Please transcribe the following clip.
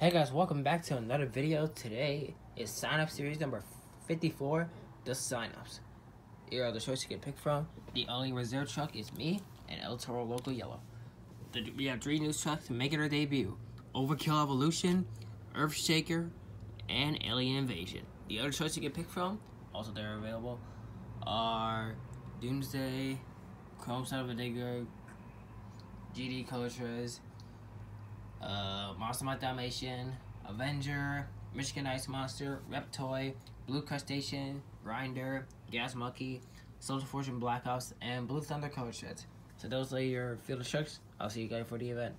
Hey guys, welcome back to another video. Today is sign up series number 54, the sign-ups. Here are the choices you can pick from. The only reserve truck is me and El Toro Loco Yellow. The, we have three new trucks making their debut. Overkill Evolution, Earthshaker, and Alien Invasion. The other choices you can pick from, also they're available, are Doomsday, Chrome Son-uva Digger, GD Coltrez, uh, Monster Mutt Dalmatian, Avenger, Michigan Ice Monster, Reptoy, Blue Crushstation, Grinder, Gas Monkey, Soldier Fortune Black Ops, and Blue Thunder Color Shreds. So those are your field trucks. I'll see you guys for the event.